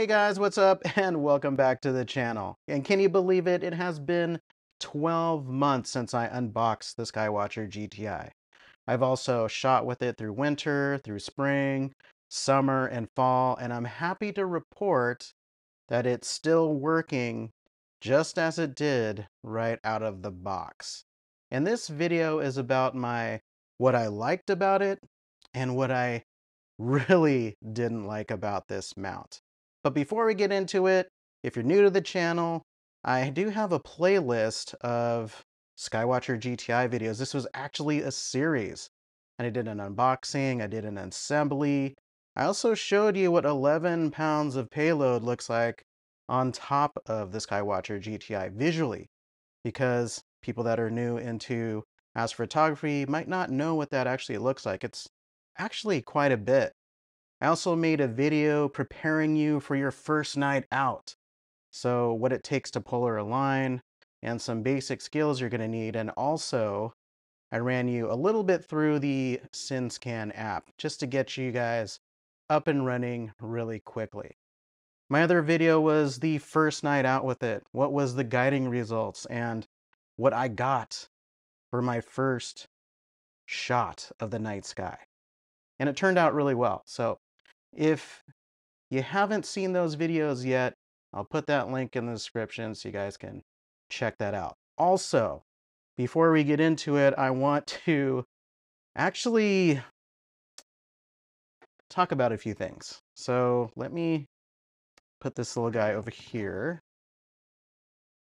Hey guys, what's up? And welcome back to the channel. And can you believe it? It has been 12 months since I unboxed the Skywatcher GTI. I've also shot with it through winter, through spring, summer, and fall, and I'm happy to report that it's still working just as it did right out of the box. And this video is about my what I liked about it and what I really didn't like about this mount. But before we get into it, if you're new to the channel, I do have a playlist of Skywatcher GTI videos. This was actually a series. And I did an unboxing, I did an assembly. I also showed you what 11 pounds of payload looks like on top of the Skywatcher GTI visually. Because people that are new into astrophotography might not know what that actually looks like. It's actually quite a bit. I also made a video preparing you for your first night out. So what it takes to polar align and some basic skills you're going to need. And also I ran you a little bit through the SynScan app just to get you guys up and running really quickly. My other video was the first night out with it. What was the guiding results and what I got for my first shot of the night sky. And it turned out really well. So if you haven't seen those videos yet, I'll put that link in the description so you guys can check that out. Also, before we get into it, I want to actually talk about a few things. So let me put this little guy over here.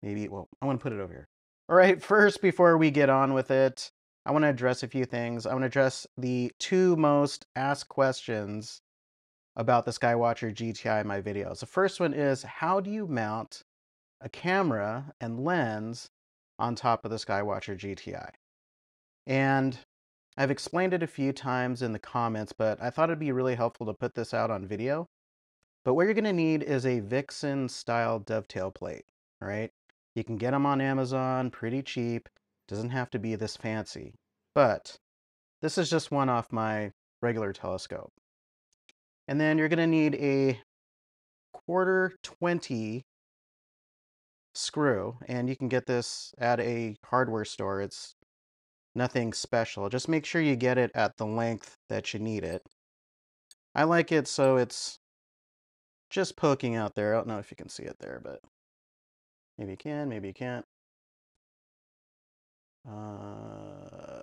Maybe, well, I want to put it over here. All right, first, before we get on with it, I want to address a few things. I want to address the two most asked questions about the Skywatcher GTI in my videos. The first one is, how do you mount a camera and lens on top of the Skywatcher GTI? And I've explained it a few times in the comments, but I thought it'd be really helpful to put this out on video. But what you're going to need is a Vixen style dovetail plate, right? You can get them on Amazon pretty cheap. Doesn't have to be this fancy. But this is just one off my regular telescope. And then you're going to need a quarter 20 screw. And you can get this at a hardware store. It's nothing special. Just make sure you get it at the length that you need it. I like it so it's just poking out there. I don't know if you can see it there, but maybe you can, maybe you can't. Uh,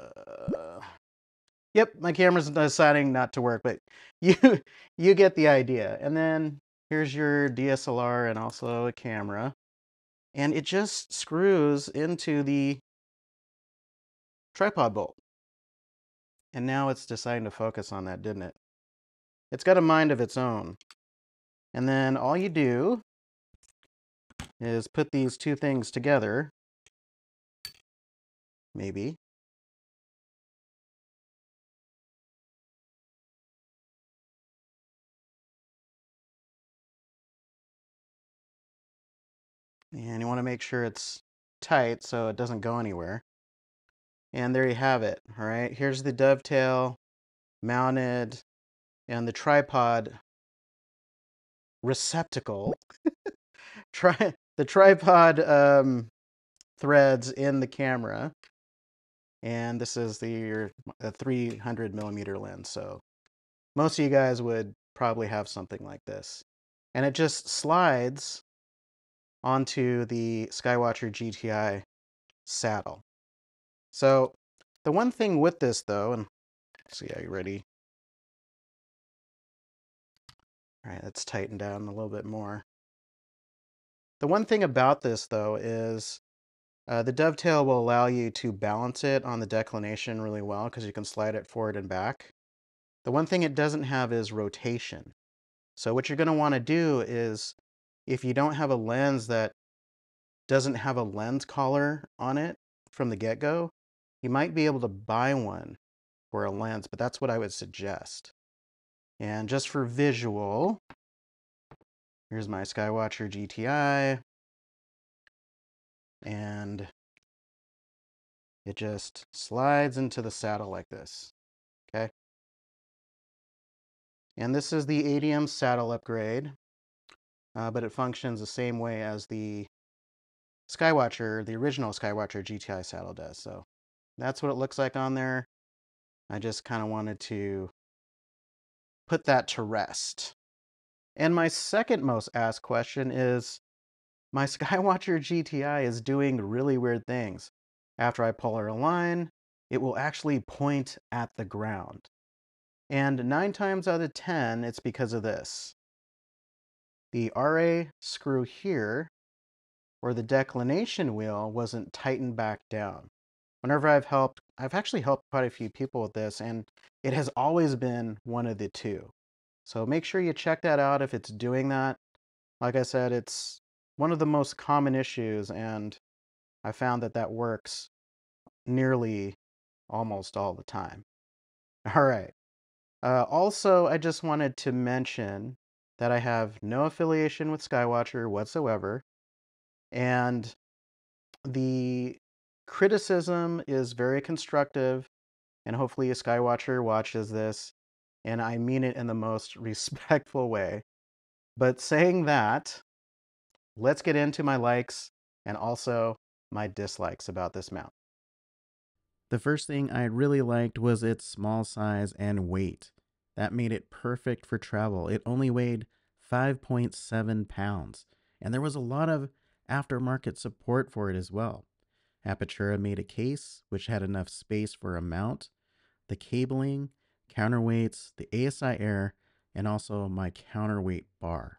Yep, my camera's deciding not to work, but you you get the idea. And then here's your DSLR and also a camera. And it just screws into the tripod bolt. And now it's deciding to focus on that, didn't it? It's got a mind of its own. And then all you do is put these two things together. Maybe. And you want to make sure it's tight so it doesn't go anywhere. And there you have it. All right, here's the dovetail mounted and the tripod receptacle. Try the tripod um, threads in the camera. And this is the your, 300 millimeter lens. So most of you guys would probably have something like this. And it just slides onto the Skywatcher GTI saddle. So the one thing with this though, and see, are you ready? All right, let's tighten down a little bit more. The one thing about this though is uh, the dovetail will allow you to balance it on the declination really well because you can slide it forward and back. The one thing it doesn't have is rotation. So what you're going to want to do is if you don't have a lens that doesn't have a lens collar on it from the get-go, you might be able to buy one for a lens, but that's what I would suggest. And just for visual, here's my Skywatcher GTI. And it just slides into the saddle like this, okay? And this is the ADM saddle upgrade. Uh, but it functions the same way as the Skywatcher, the original Skywatcher GTI saddle does. So that's what it looks like on there. I just kind of wanted to put that to rest. And my second most asked question is my Skywatcher GTI is doing really weird things. After I polar align, it will actually point at the ground. And nine times out of 10, it's because of this. The RA screw here, or the declination wheel, wasn't tightened back down. Whenever I've helped, I've actually helped quite a few people with this, and it has always been one of the two. So make sure you check that out if it's doing that. Like I said, it's one of the most common issues, and I found that that works nearly almost all the time. All right. Uh, also, I just wanted to mention that I have no affiliation with Skywatcher whatsoever, and the criticism is very constructive, and hopefully a Skywatcher watches this, and I mean it in the most respectful way. But saying that, let's get into my likes and also my dislikes about this mount. The first thing I really liked was its small size and weight. That made it perfect for travel. It only weighed 5.7 pounds, and there was a lot of aftermarket support for it as well. Apertura made a case which had enough space for a mount, the cabling, counterweights, the ASI air, and also my counterweight bar.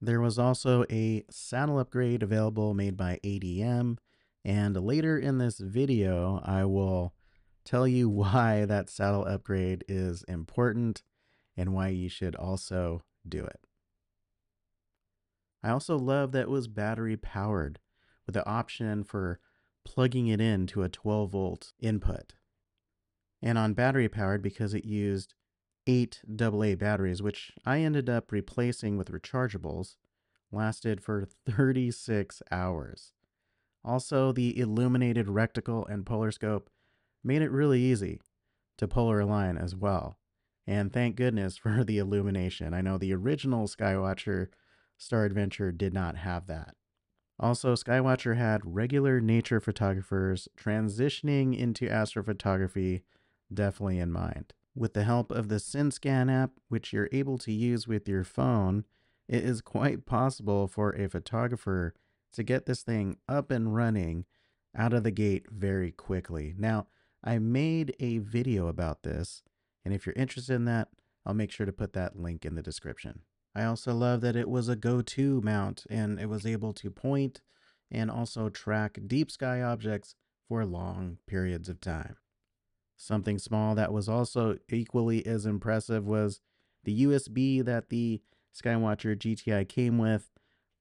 There was also a saddle upgrade available made by ADM and later in this video, I will tell you why that saddle upgrade is important and why you should also do it. I also love that it was battery powered with the option for plugging it into a 12 volt input. And on battery powered because it used eight AA batteries, which I ended up replacing with rechargeables, lasted for 36 hours. Also, the illuminated reticle and polar scope made it really easy to polar align as well. And thank goodness for the illumination. I know the original Skywatcher Star Adventurer did not have that. Also, Skywatcher had regular nature photographers transitioning into astrophotography definitely in mind. With the help of the SynScan app, which you're able to use with your phone, it is quite possible for a photographer to get this thing up and running out of the gate very quickly. Now, I made a video about this, and if you're interested in that, I'll make sure to put that link in the description. I also love that it was a go-to mount and it was able to point and also track deep sky objects for long periods of time. Something small that was also equally as impressive was the USB that the Skywatcher GTI came with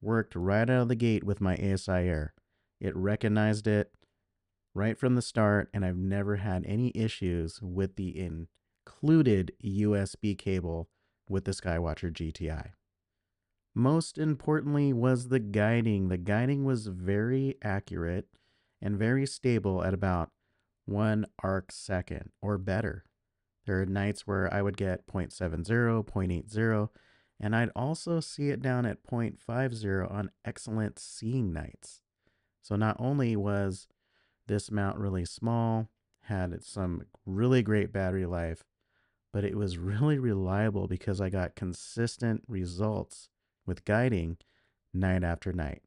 worked right out of the gate with my ASI Air. It recognized it right from the start, and I've never had any issues with the included USB cable with the Skywatcher GTI. Most importantly was the guiding. The guiding was very accurate and very stable at about one arc second or better. There are nights where I would get 0.70, 0.80, and I'd also see it down at 0.50 on excellent seeing nights. So not only was this mount really small, had some really great battery life, but it was really reliable because I got consistent results with guiding night after night.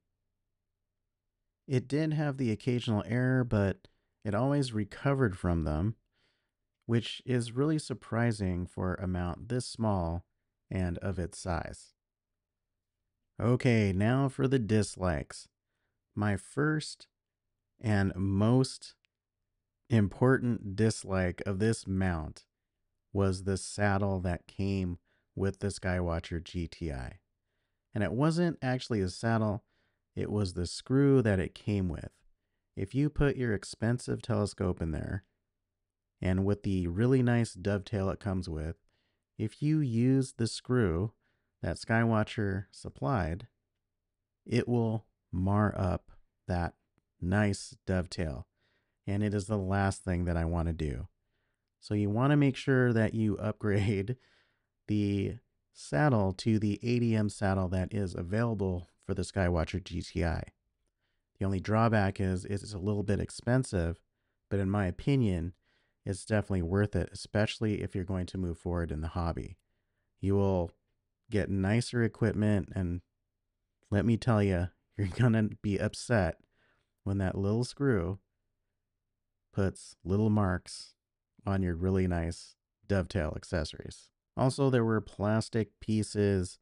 It did have the occasional error, but it always recovered from them, which is really surprising for a mount this small and of its size. Okay, now for the dislikes. My first and most important dislike of this mount was the saddle that came with the Skywatcher GTI. And it wasn't actually a saddle, it was the screw that it came with. If you put your expensive telescope in there, and with the really nice dovetail it comes with, if you use the screw that Skywatcher supplied, it will mar up that nice dovetail. And it is the last thing that I want to do. So you want to make sure that you upgrade the saddle to the ADM saddle that is available for the Skywatcher GTI. The only drawback is it's a little bit expensive, but in my opinion, it's definitely worth it, especially if you're going to move forward in the hobby. You will get nicer equipment, and let me tell you, you're going to be upset when that little screw puts little marks on your really nice dovetail accessories. Also, there were plastic pieces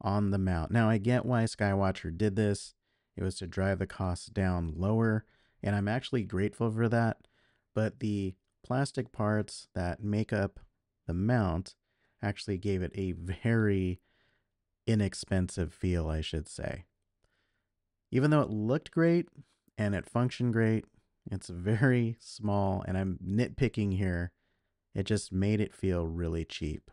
on the mount. Now, I get why Skywatcher did this. It was to drive the costs down lower, and I'm actually grateful for that. But the plastic parts that make up the mount actually gave it a very inexpensive feel, I should say. Even though it looked great and it functioned great, it's very small, and I'm nitpicking here. It just made it feel really cheap.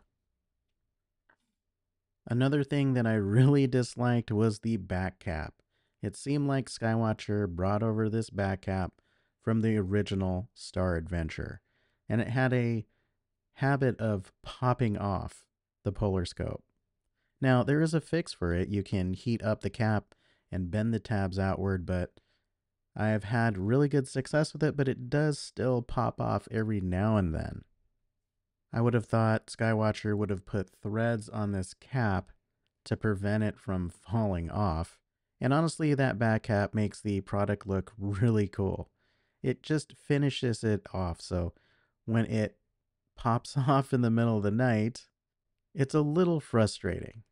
Another thing that I really disliked was the back cap. It seemed like Skywatcher brought over this back cap from the original Star Adventurer, and it had a habit of popping off the polar scope. Now, there is a fix for it. You can heat up the cap and bend the tabs outward, but I have had really good success with it, but it does still pop off every now and then. I would have thought Skywatcher would have put threads on this cap to prevent it from falling off. And honestly, that back cap makes the product look really cool. It just finishes it off. So when it pops off in the middle of the night, it's a little frustrating.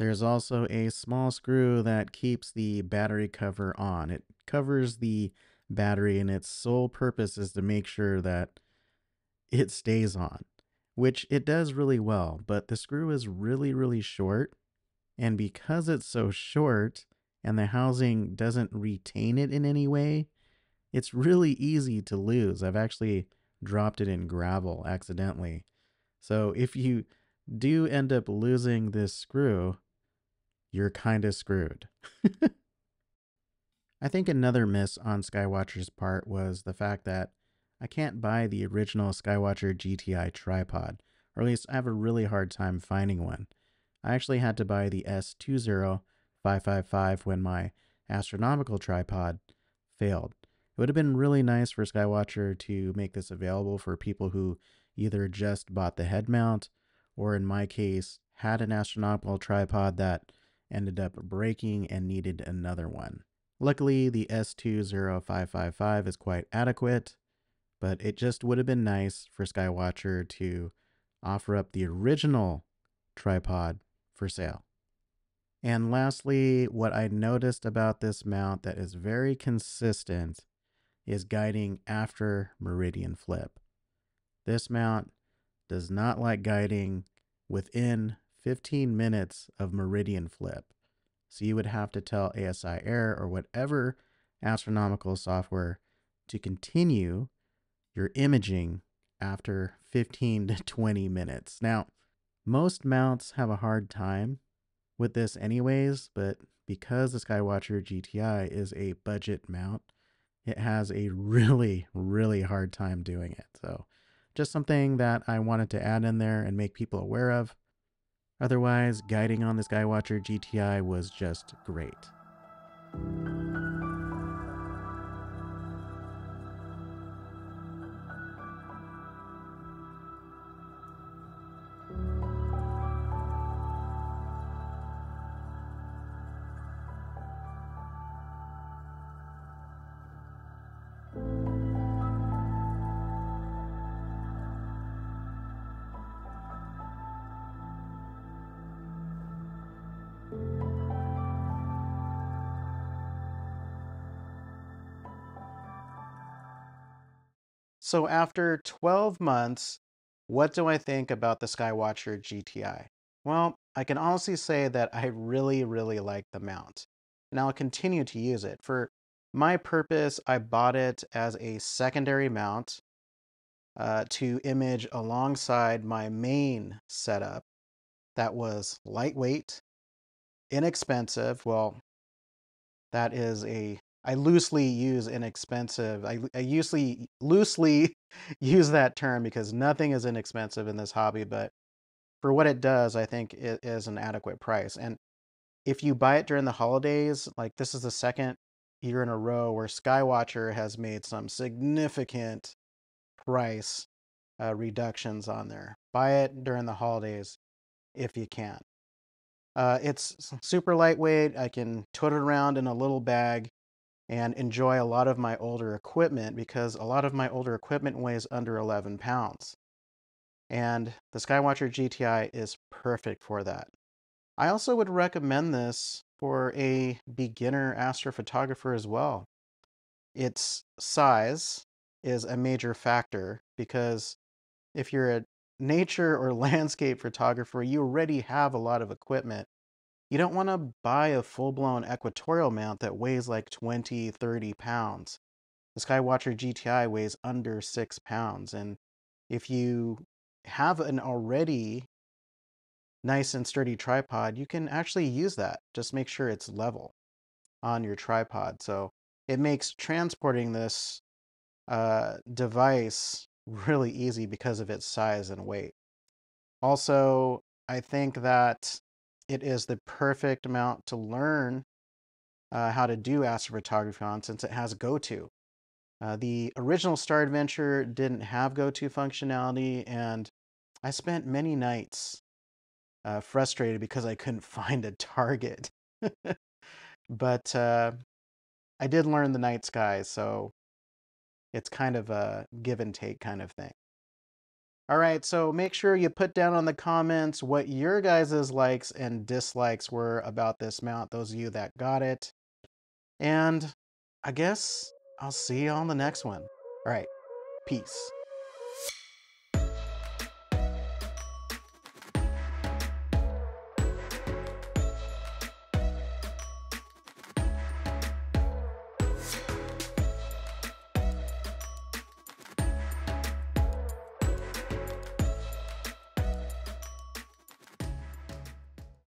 There's also a small screw that keeps the battery cover on. It covers the battery, and its sole purpose is to make sure that it stays on, which it does really well, but the screw is really, really short. And because it's so short and the housing doesn't retain it in any way, it's really easy to lose. I've actually dropped it in gravel accidentally. So if you do end up losing this screw, you're kind of screwed. I think another miss on Skywatcher's part was the fact that I can't buy the original Skywatcher GTI tripod, or at least I have a really hard time finding one. I actually had to buy the S20555 when my astronomical tripod failed. It would have been really nice for Skywatcher to make this available for people who either just bought the head mount or, in my case, had an astronomical tripod that ended up breaking and needed another one. Luckily, the S20555 is quite adequate but it just would have been nice for Skywatcher to offer up the original tripod for sale. And lastly, what I noticed about this mount that is very consistent is guiding after meridian flip. This mount does not like guiding within 15 minutes of meridian flip. So you would have to tell ASI Air or whatever astronomical software to continue your imaging after 15 to 20 minutes. Now, most mounts have a hard time with this anyways, but because the Skywatcher GTI is a budget mount, it has a really, really hard time doing it. So, just something that I wanted to add in there and make people aware of. Otherwise, guiding on the Skywatcher GTI was just great. So after 12 months, what do I think about the Skywatcher GTI? Well, I can honestly say that I really, really like the mount, and I'll continue to use it. For my purpose, I bought it as a secondary mount uh, to image alongside my main setup that was lightweight, inexpensive. Well, that is a I loosely use inexpensive. I, I usually loosely use that term because nothing is inexpensive in this hobby, but for what it does, I think it is an adequate price. And if you buy it during the holidays, like this is the second year in a row where Skywatcher has made some significant price uh, reductions on there. Buy it during the holidays if you can. Uh, it's super lightweight. I can tote it around in a little bag and enjoy a lot of my older equipment because a lot of my older equipment weighs under 11 pounds. And the Skywatcher GTI is perfect for that. I also would recommend this for a beginner astrophotographer as well. Its size is a major factor because if you're a nature or landscape photographer, you already have a lot of equipment. You don't want to buy a full blown equatorial mount that weighs like 20, 30 pounds. The Skywatcher GTI weighs under six pounds. And if you have an already nice and sturdy tripod, you can actually use that. Just make sure it's level on your tripod. So it makes transporting this uh, device really easy because of its size and weight. Also, I think that it is the perfect amount to learn uh, how to do astrophotography on since it has GoTo. Uh, the original Star Adventurer didn't have GoTo functionality, and I spent many nights uh, frustrated because I couldn't find a target. but uh, I did learn the night sky, so it's kind of a give and take kind of thing. All right, so make sure you put down on the comments what your guys' likes and dislikes were about this mount, those of you that got it. And I guess I'll see you on the next one. All right, peace.